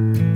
Mm-hmm.